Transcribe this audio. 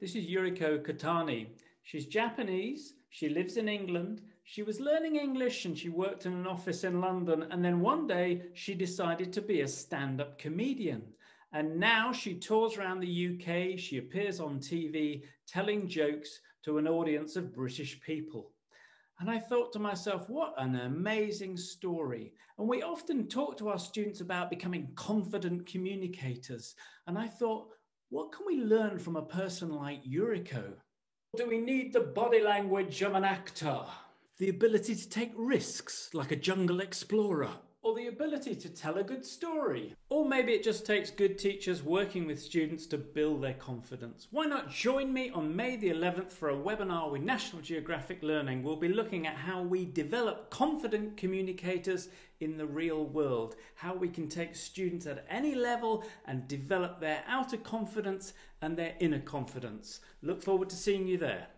This is Yuriko Kotani. She's Japanese, she lives in England, she was learning English and she worked in an office in London. And then one day she decided to be a stand up comedian. And now she tours around the UK, she appears on TV telling jokes to an audience of British people. And I thought to myself, what an amazing story. And we often talk to our students about becoming confident communicators. And I thought, what can we learn from a person like Yuriko? Do we need the body language of an actor? The ability to take risks like a jungle explorer? The ability to tell a good story. Or maybe it just takes good teachers working with students to build their confidence. Why not join me on May the 11th for a webinar with National Geographic Learning? We'll be looking at how we develop confident communicators in the real world, how we can take students at any level and develop their outer confidence and their inner confidence. Look forward to seeing you there.